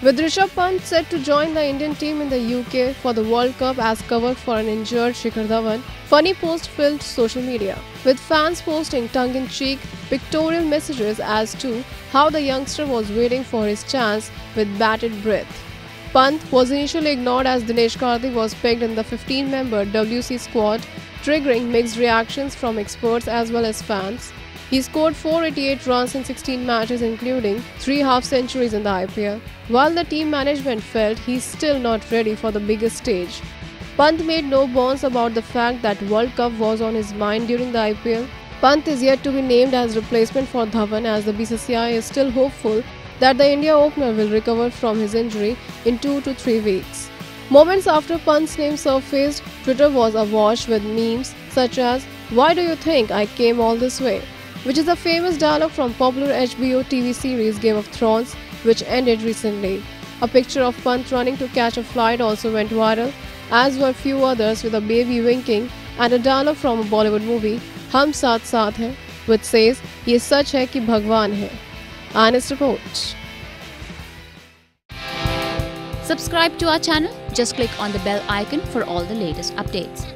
With Rishabh Pant set to join the Indian team in the UK for the World Cup as cover for an injured Shikhar Dhawan, funny post filled social media, with fans posting tongue-in-cheek pictorial messages as to how the youngster was waiting for his chance with bated breath. Pant was initially ignored as Dinesh Karthik was picked in the 15-member WC squad, triggering mixed reactions from experts as well as fans. He scored 488 runs in 16 matches, including three half centuries in the IPL. While the team management felt he's still not ready for the biggest stage, Pant made no bones about the fact that World Cup was on his mind during the IPL. Pant is yet to be named as replacement for Dhawan as the BCCI is still hopeful that the India opener will recover from his injury in 2 to 3 weeks. Moments after Pant's name surfaced, Twitter was awash with memes such as Why do you think I came all this way? Which is a famous dialogue from popular HBO TV series Game of Thrones, which ended recently. A picture of Pant running to catch a flight also went viral, as were few others with a baby winking and a dialogue from a Bollywood movie, Hum Saath Saath Hai, which says, Ye sach hai ki Bhagwan hai. IANS report. Subscribe to our channel. Just click on the bell icon for all the latest updates.